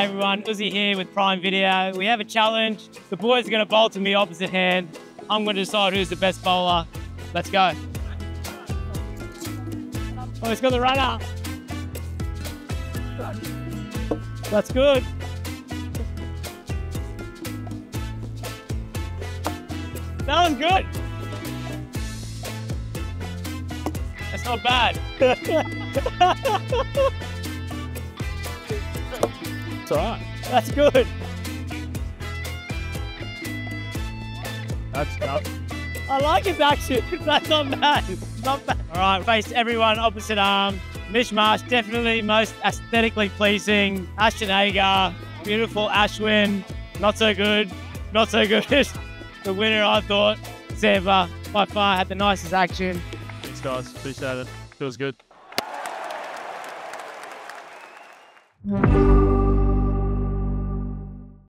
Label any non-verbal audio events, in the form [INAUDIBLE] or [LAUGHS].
Hey everyone, Uzi here with Prime Video. We have a challenge. The boys are going to bowl to me opposite hand. I'm going to decide who's the best bowler. Let's go. Oh, he's got the runner. That's good. That was good. That's not bad. [LAUGHS] It's all right. That's good. That's not. I like his action. [LAUGHS] That's not bad. Not bad. All right, face everyone opposite arm. Mitch Marsh, definitely most aesthetically pleasing. Ashton Agar, beautiful Ashwin. Not so good. Not so good. [LAUGHS] the winner, I thought, Zeva, by far had the nicest action. Thanks, guys. Appreciate it. Feels good.